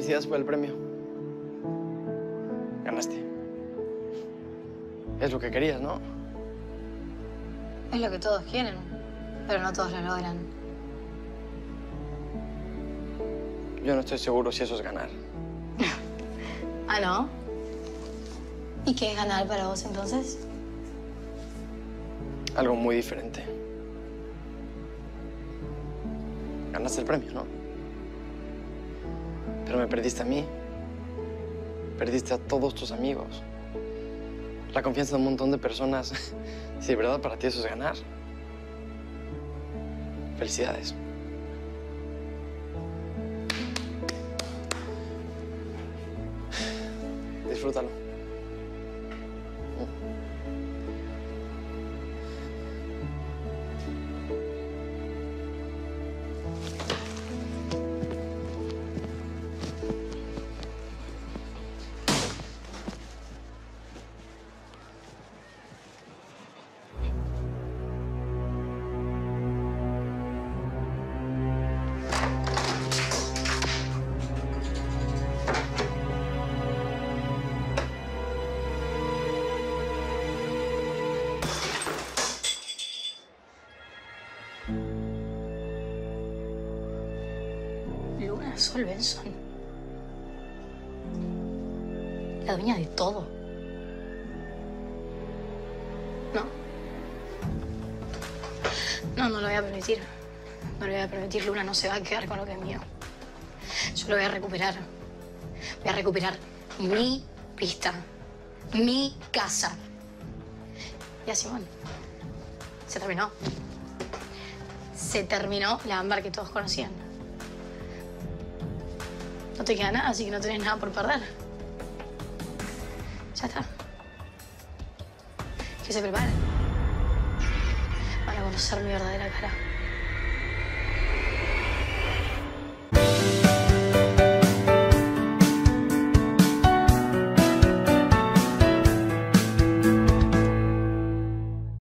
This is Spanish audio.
Felicidades por el premio. Ganaste. Es lo que querías, ¿no? Es lo que todos quieren, pero no todos lo logran. Yo no estoy seguro si eso es ganar. ¿Ah, no? ¿Y qué es ganar para vos entonces? Algo muy diferente. Ganaste el premio, ¿no? Pero me perdiste a mí. Perdiste a todos tus amigos. La confianza de un montón de personas. Si de verdad para ti eso es ganar. Felicidades. Disfrútalo. Sol Benson. La dueña de todo. No. No, no lo voy a permitir. No lo voy a permitir. Luna no se va a quedar con lo que es mío. Yo lo voy a recuperar. Voy a recuperar mi pista. Mi casa. Ya, Simón. Se terminó. Se terminó la ámbar que todos conocían. No te queda nada, así que no tenés nada por perder. Ya está. Que se preparen. Van a conocer mi verdadera cara.